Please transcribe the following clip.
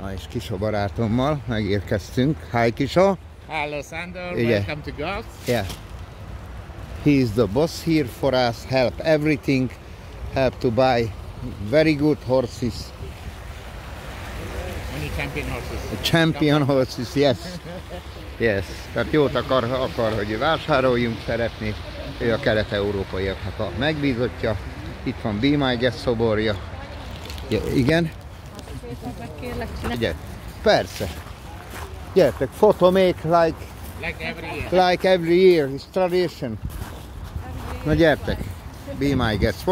Na és Kiso barátommal megérkeztünk. Hi Kiso! Hello, Sander. Yeah. Welcome to Gulf. Yeah. He is the boss here for us, help everything, help to buy very good horses, Many champion horses. champion horses, yes. Yes, tehát jót akar, akar, hogy vásároljunk, szeretni. Ő a kelet-európaiaknak a megbízottja. Itt van Be My Guest szoborja. Ja, igen? Kérlek, csinálj. Ugye? Persze. Gyertek, photo make like, Like every year. like every year, it's tradition. Na gyertek, Be My Guest.